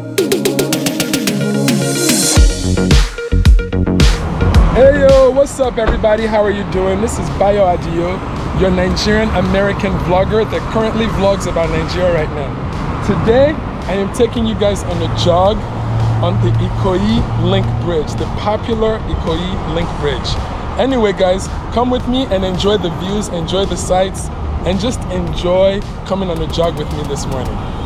Hey yo, what's up everybody? How are you doing? This is Bayo Adio, your Nigerian American vlogger that currently vlogs about Nigeria right now. Today, I am taking you guys on a jog on the Ikoyi Link Bridge, the popular Ikoyi Link Bridge. Anyway guys, come with me and enjoy the views, enjoy the sights, and just enjoy coming on a jog with me this morning.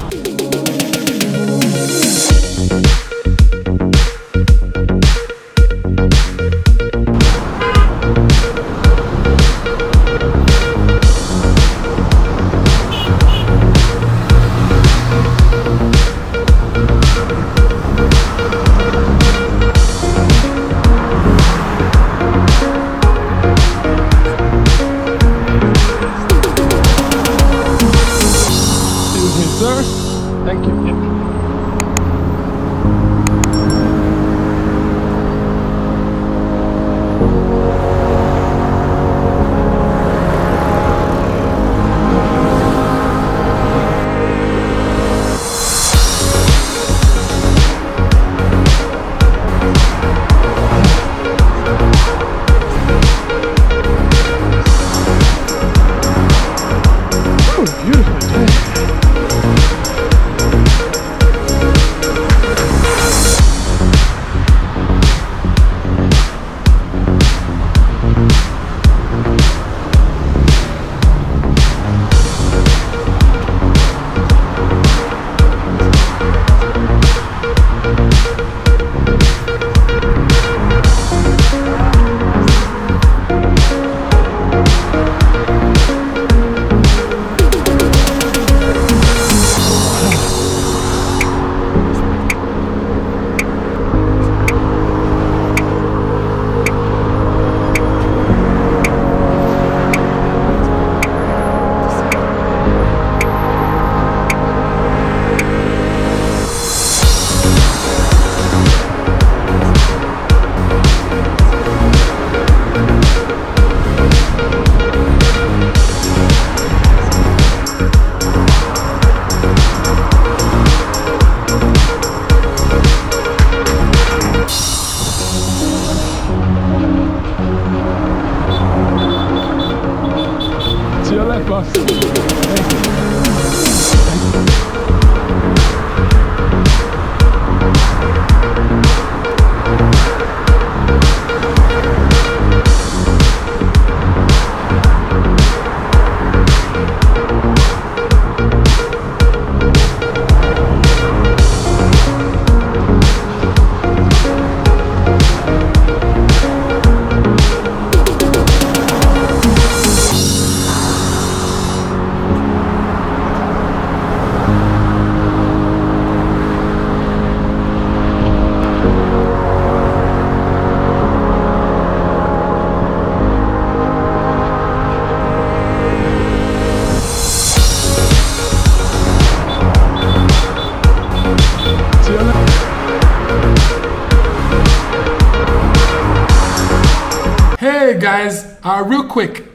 Guys, uh, real quick,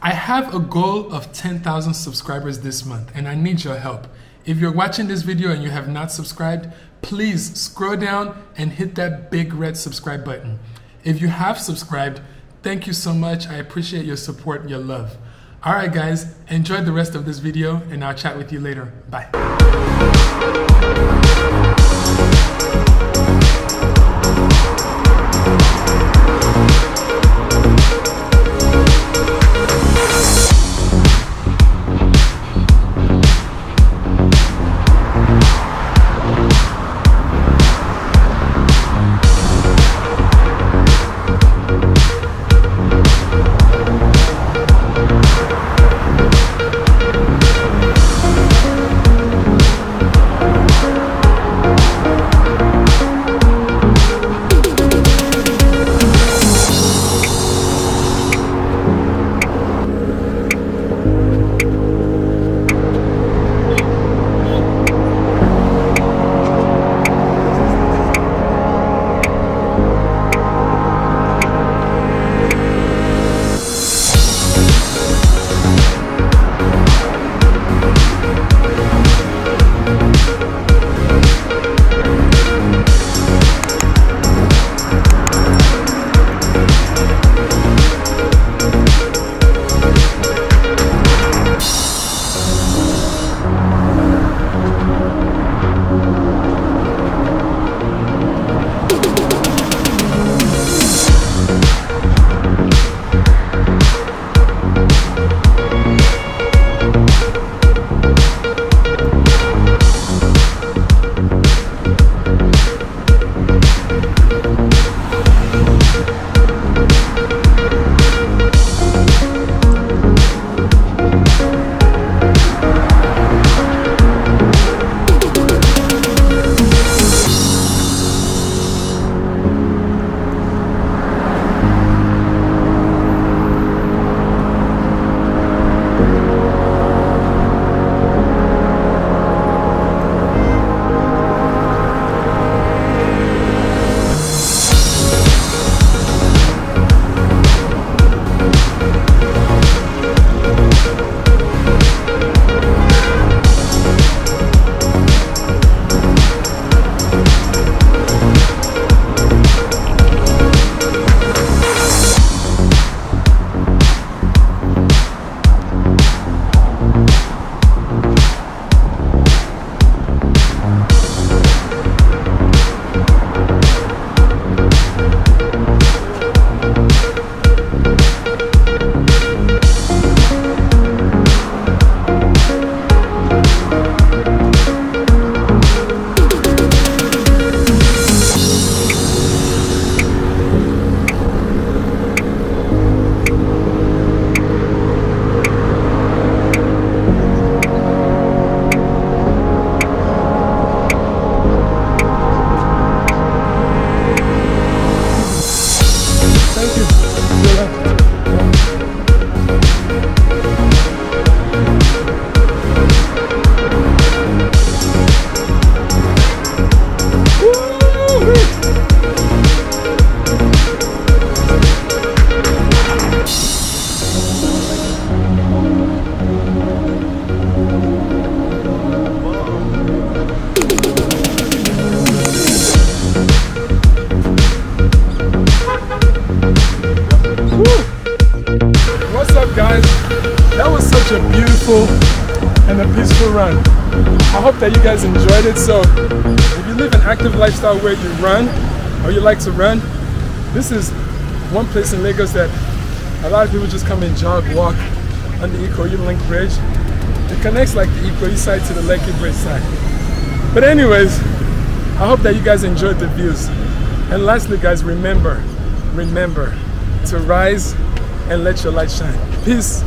I have a goal of 10,000 subscribers this month and I need your help. If you're watching this video and you have not subscribed, please scroll down and hit that big red subscribe button. If you have subscribed, thank you so much. I appreciate your support and your love. All right, guys, enjoy the rest of this video and I'll chat with you later. Bye. Hope that you guys enjoyed it. So if you live an active lifestyle where you run or you like to run, this is one place in Lagos that a lot of people just come and jog, walk on the Ikoyi Link Bridge. It connects like the Ikoyi side to the Lekki Bridge side. But anyways, I hope that you guys enjoyed the views. And lastly, guys, remember, remember to rise and let your light shine. Peace.